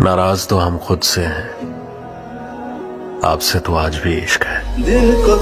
नाराज़ तो हम खुद से हैं। आपसे तो आज भी इश्क है। दिल को